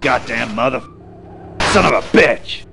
Goddamn mother... Son of a bitch!